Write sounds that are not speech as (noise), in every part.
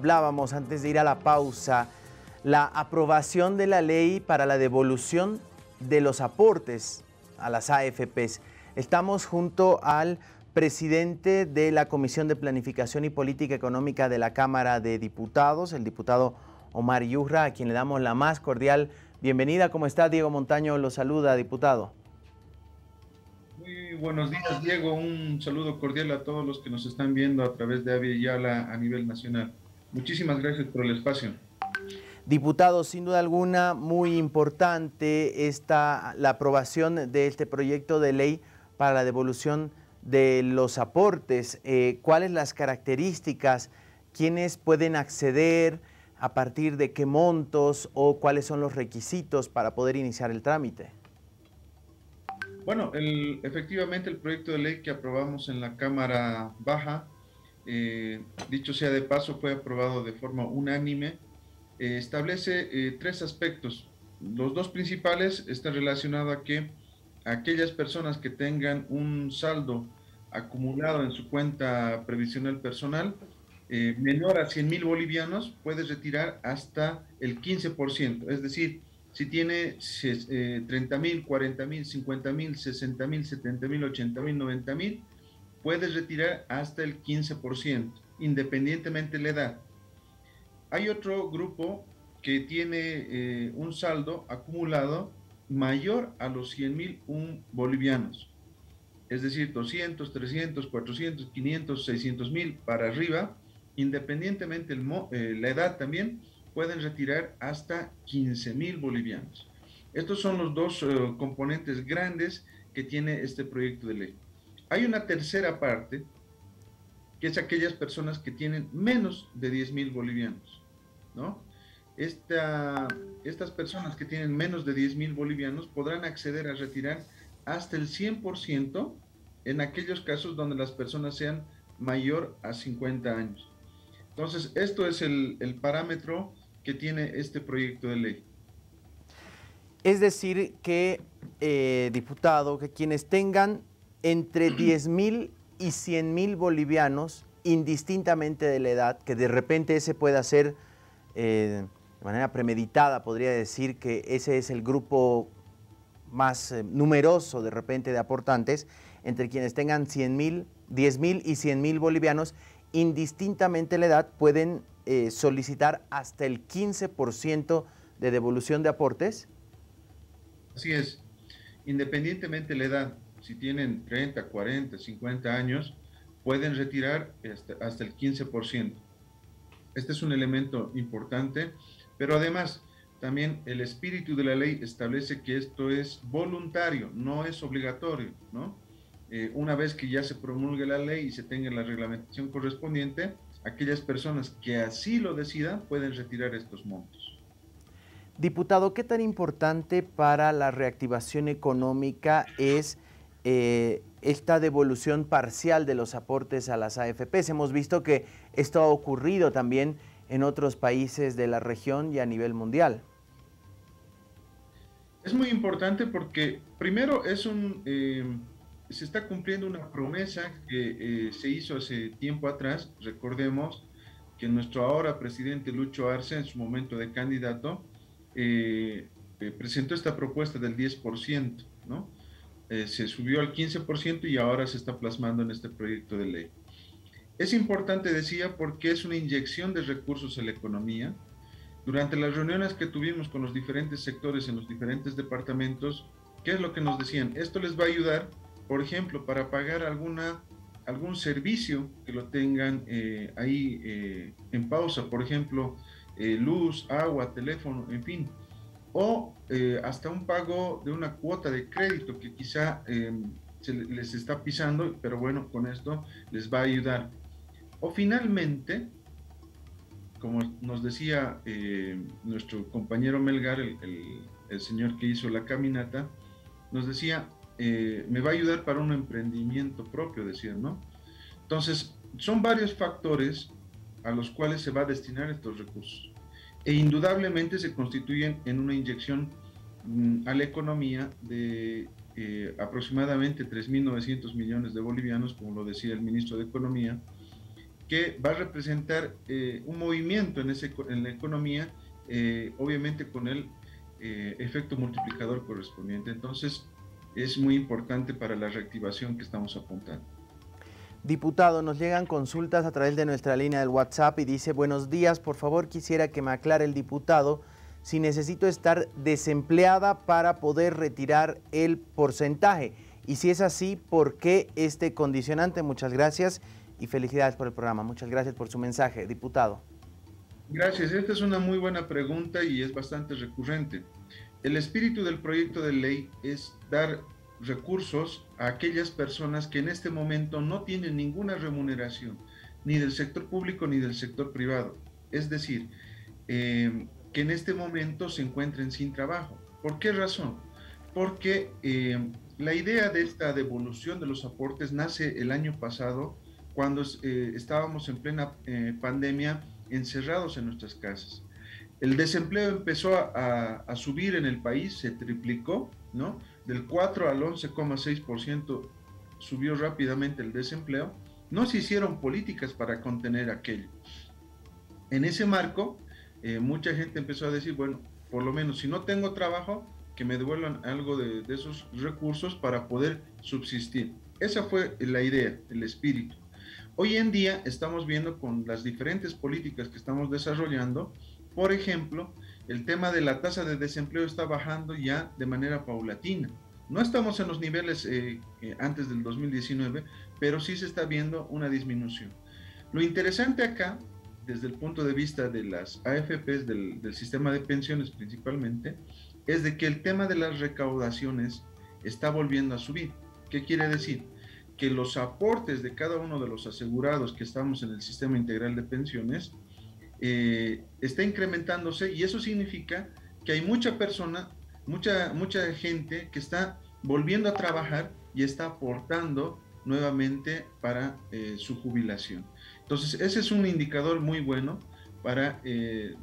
Hablábamos antes de ir a la pausa, la aprobación de la ley para la devolución de los aportes a las AFPs. Estamos junto al presidente de la Comisión de Planificación y Política Económica de la Cámara de Diputados, el diputado Omar Yurra, a quien le damos la más cordial bienvenida. ¿Cómo está? Diego Montaño lo saluda, diputado. Muy buenos días, Diego. Un saludo cordial a todos los que nos están viendo a través de Avia a nivel nacional. Muchísimas gracias por el espacio. Diputado, sin duda alguna, muy importante esta, la aprobación de este proyecto de ley para la devolución de los aportes. Eh, ¿Cuáles las características? ¿Quiénes pueden acceder? ¿A partir de qué montos? ¿O cuáles son los requisitos para poder iniciar el trámite? Bueno, efectivamente el proyecto de ley que aprobamos en la Cámara Baja eh, dicho sea de paso, fue aprobado de forma unánime, eh, establece eh, tres aspectos. Los dos principales están relacionados a que aquellas personas que tengan un saldo acumulado en su cuenta previsional personal menor a 100 mil bolivianos, puede retirar hasta el 15%. Es decir, si tiene 30 mil, 40 mil, 50 mil, 60 mil, 70 mil, 80 mil, 90 mil, puedes retirar hasta el 15%, independientemente de la edad. Hay otro grupo que tiene eh, un saldo acumulado mayor a los 100 mil bolivianos, es decir, 200, 300, 400, 500, 600 mil para arriba, independientemente de eh, la edad también, pueden retirar hasta 15 mil bolivianos. Estos son los dos eh, componentes grandes que tiene este proyecto de ley. Hay una tercera parte, que es aquellas personas que tienen menos de 10 mil bolivianos, ¿no? estas personas que tienen menos de 10 mil bolivianos podrán acceder a retirar hasta el 100% en aquellos casos donde las personas sean mayor a 50 años. Entonces, esto es el, parámetro que tiene este proyecto de ley. Es decir, que, eh, diputado, que quienes tengan entre (clears throat) 10 mil y 100 mil bolivianos, indistintamente de la edad, que de repente ese pueda ser eh, de manera premeditada, podría decir que ese es el grupo más eh, numeroso de repente de aportantes, entre quienes tengan 100 mil, 10 mil y 100 mil bolivianos, indistintamente la edad, pueden eh, solicitar hasta el 15% de devolución de aportes. Así es, independientemente de la edad si tienen 30, 40, 50 años, pueden retirar hasta, el 15%. Este es un elemento importante, pero además también el espíritu de la ley establece que esto es voluntario, no es obligatorio, ¿no? Eh, una vez que ya se promulgue la ley y se tenga la reglamentación correspondiente, aquellas personas que así lo decidan pueden retirar estos montos. Diputado, ¿qué tan importante para la reactivación económica es eh, esta devolución parcial de los aportes a las AFPs. Hemos visto que esto ha ocurrido también en otros países de la región y a nivel mundial. Es muy importante porque primero es un, eh, se está cumpliendo una promesa que eh, se hizo hace tiempo atrás. Recordemos que nuestro ahora presidente Lucho Arce, en su momento de candidato, presentó esta propuesta del 10%, ¿no? Eh, se subió al 15% y ahora se está plasmando en este proyecto de ley. Es importante, decía, porque es una inyección de recursos a la economía. Durante las reuniones que tuvimos con los diferentes sectores en los diferentes departamentos, ¿qué es lo que nos decían? Esto les va a ayudar, por ejemplo, para pagar alguna, algún servicio que lo tengan eh, ahí eh, en pausa, por ejemplo, luz, agua, teléfono, en fin o eh, hasta un pago de una cuota de crédito que quizá em, se les está pisando, pero bueno, con esto les va a ayudar. O finalmente, como nos decía eh, nuestro compañero Melgar, el, el, señor que hizo la caminata, nos decía, eh, me va a ayudar para un emprendimiento propio, decía, ¿no? Entonces, son varios factores a los cuales se va a destinar estos recursos e indudablemente se constituyen en una inyección mm, a la economía de eh, aproximadamente 3.900 millones de bolivianos, como lo decía el ministro de Economía, que va a representar eh, un movimiento en, ese, en la economía, eh, obviamente con el eh, efecto multiplicador correspondiente. Entonces, es muy importante para la reactivación que estamos apuntando. Diputado, nos llegan consultas a través de nuestra línea del WhatsApp y dice, buenos días, por favor quisiera que me aclare el diputado si necesito estar desempleada para poder retirar el porcentaje. Y si es así, ¿por qué este condicionante? Muchas gracias y felicidades por el programa. Muchas gracias por su mensaje, diputado. Gracias, esta es una muy buena pregunta y es bastante recurrente. El espíritu del proyecto de ley es dar recursos a aquellas personas que en este momento no tienen ninguna remuneración, ni del sector público ni del sector privado. Es decir, eh, que en este momento se encuentren sin trabajo. ¿Por qué razón? Porque eh, la idea de esta devolución de los aportes nace el año pasado cuando eh, estábamos en plena pandemia encerrados en nuestras casas. El desempleo empezó a, subir en el país, se triplicó, ¿no? Del 4 al 11,6% subió rápidamente el desempleo. No se hicieron políticas para contener aquello. En ese marco, eh, mucha gente empezó a decir, bueno, por lo menos si no tengo trabajo, que me devuelvan algo de, de esos recursos para poder subsistir. Esa fue la idea, el espíritu. Hoy en día estamos viendo con las diferentes políticas que estamos desarrollando, por ejemplo, el tema de la tasa de desempleo está bajando ya de manera paulatina. No estamos en los niveles eh, eh, antes del 2019, pero sí se está viendo una disminución. Lo interesante acá, desde el punto de vista de las AFPs, del, del sistema de pensiones principalmente, es de que el tema de las recaudaciones está volviendo a subir. ¿Qué quiere decir? que los aportes de cada uno de los asegurados que estamos en el sistema integral de pensiones eh, está incrementándose y eso significa que hay mucha persona, mucha, mucha gente que está volviendo a trabajar y está aportando nuevamente para eh, su jubilación. Entonces, ese es un indicador muy bueno para eh,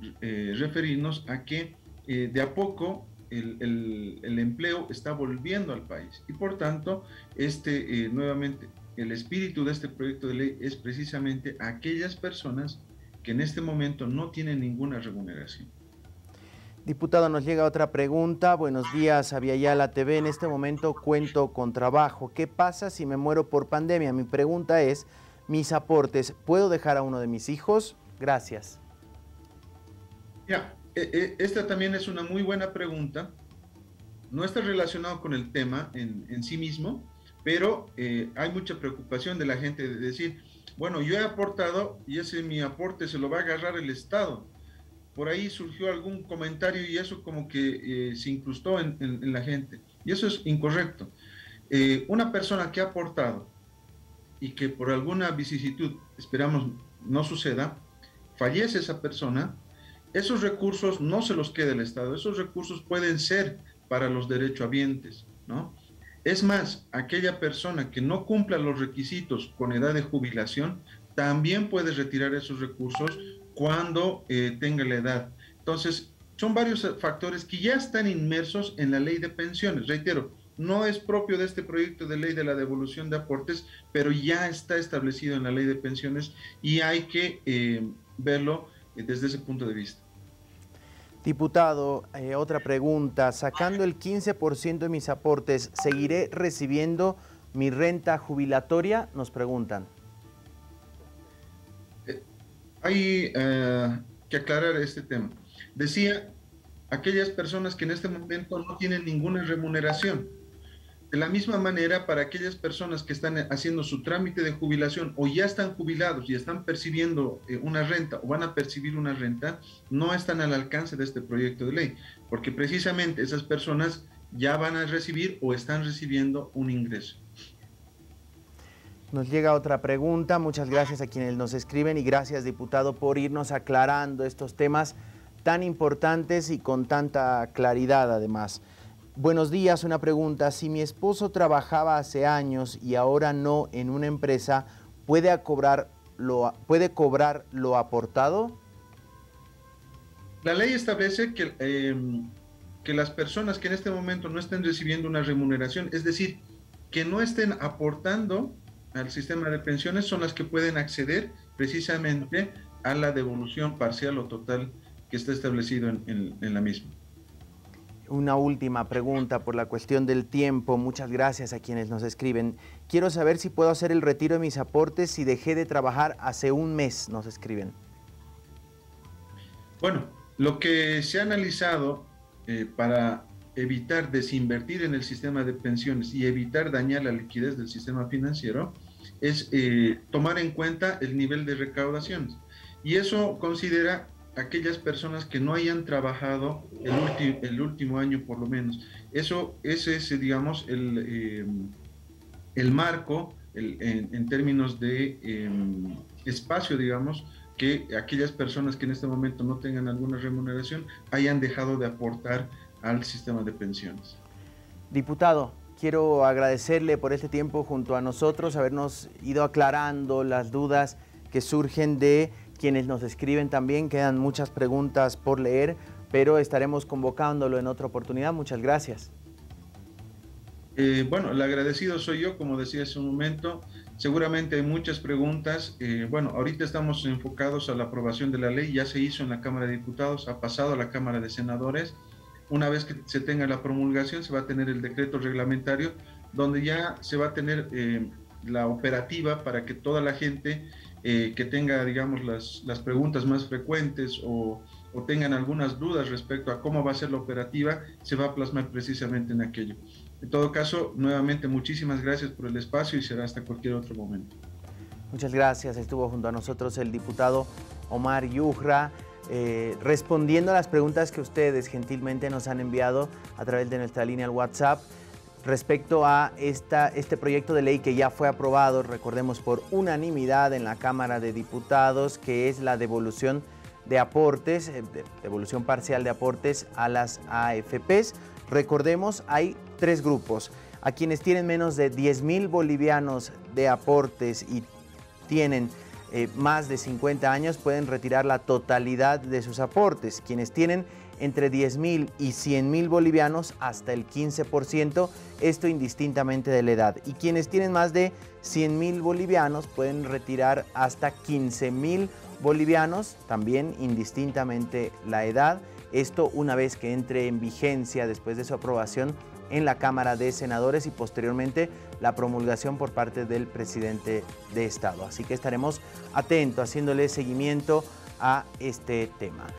referirnos a que de a poco el, empleo está volviendo al país. Y por tanto, este, nuevamente, el espíritu de este proyecto de ley es precisamente aquellas personas que en este momento no tienen ninguna remuneración. Diputado, nos llega otra pregunta. Buenos días, la TV. En este momento cuento con trabajo. ¿Qué pasa si me muero por pandemia? Mi pregunta es, mis aportes, ¿puedo dejar a uno de mis hijos? Gracias. Ya, eh, eh, esta también es una muy buena pregunta. No está relacionado con el tema en, sí mismo, pero eh, hay mucha preocupación de la gente de decir, bueno, yo he aportado y ese mi aporte se lo va a agarrar el Estado. Por ahí surgió algún comentario y eso como que se incrustó en, la gente. Y eso es incorrecto. una persona que ha aportado y que por alguna vicisitud, esperamos no suceda, fallece esa persona, esos recursos no se los queda el Estado, esos recursos pueden ser para los derechohabientes, ¿no? Es más, aquella persona que no cumpla los requisitos con edad de jubilación, también puede retirar esos recursos cuando eh, tenga la edad. Entonces, son varios factores que ya están inmersos en la ley de pensiones. Reitero, no es propio de este proyecto de ley de la devolución de aportes, pero ya está establecido en la ley de pensiones y hay que eh, verlo desde ese punto de vista. Diputado, eh, otra pregunta. Sacando el 15% de mis aportes, ¿seguiré recibiendo mi renta jubilatoria? Nos preguntan. Eh, hay eh, que aclarar este tema. Decía, aquellas personas que en este momento no tienen ninguna remuneración, de la misma manera, para aquellas personas que están haciendo su trámite de jubilación o ya están jubilados y están percibiendo eh, una renta o van a percibir una renta, no están al alcance de este proyecto de ley, porque precisamente esas personas ya van a recibir o están recibiendo un ingreso. Nos llega otra pregunta. Muchas gracias a quienes nos escriben y gracias, diputado, por irnos aclarando estos temas tan importantes y con tanta claridad además. Buenos días, una pregunta. Si mi esposo trabajaba hace años y ahora no en una empresa, ¿puede cobrar lo, puede cobrar lo aportado? La ley establece que, em, que las personas que en este momento no estén recibiendo una remuneración, es decir, que no estén aportando al sistema de pensiones son las que pueden acceder precisamente a la devolución parcial o total que está establecido en, la misma. Una última pregunta por la cuestión del tiempo. Muchas gracias a quienes nos escriben. Quiero saber si puedo hacer el retiro de mis aportes si dejé de trabajar hace un mes, nos escriben. Bueno, lo que se ha analizado eh, para evitar desinvertir en el sistema de pensiones y evitar dañar la liquidez del sistema financiero es eh, tomar en cuenta el nivel de recaudaciones. Y eso considera aquellas personas que no hayan trabajado el, último año por lo menos. Eso ese es, digamos, el, eh, el marco en, términos de em, espacio, digamos, que aquellas personas que en este momento no tengan alguna remuneración hayan dejado de aportar al sistema de pensiones. Diputado, quiero agradecerle por este tiempo junto a nosotros, habernos ido aclarando las dudas que surgen de quienes nos escriben también. Quedan muchas preguntas por leer, pero estaremos convocándolo en otra oportunidad. Muchas gracias. Eh, bueno, el agradecido soy yo, como decía hace un momento. Seguramente hay muchas preguntas. Eh, bueno, ahorita estamos enfocados a la aprobación de la ley. Ya se hizo en la Cámara de Diputados, ha pasado a la Cámara de Senadores. Una vez que se tenga la promulgación, se va a tener el decreto reglamentario, donde ya se va a tener eh, la operativa para que toda la gente eh, que tenga, digamos, las, las preguntas más frecuentes o, o, tengan algunas dudas respecto a cómo va a ser la operativa, se va a plasmar precisamente en aquello. En todo caso, nuevamente muchísimas gracias por el espacio y será hasta cualquier otro momento. Muchas gracias. Estuvo junto a nosotros el diputado Omar Yujra. Eh, respondiendo a las preguntas que ustedes gentilmente nos han enviado a través de nuestra línea al WhatsApp respecto a esta, este proyecto de ley que ya fue aprobado, recordemos, por unanimidad en la Cámara de Diputados, que es la devolución de aportes, eh, devolución parcial de aportes a las AFPs. Recordemos, hay tres grupos. A quienes tienen menos de 10 mil bolivianos de aportes y tienen eh, más de 50 años pueden retirar la totalidad de sus aportes. Quienes tienen entre 10 mil y 100 mil bolivianos hasta el 15%, esto indistintamente de la edad. Y quienes tienen más de 100 mil bolivianos pueden retirar hasta 15 mil bolivianos, también indistintamente la edad. Esto una vez que entre en vigencia después de su aprobación en la Cámara de Senadores y posteriormente la promulgación por parte del presidente de Estado. Así que estaremos atentos haciéndole seguimiento a este tema.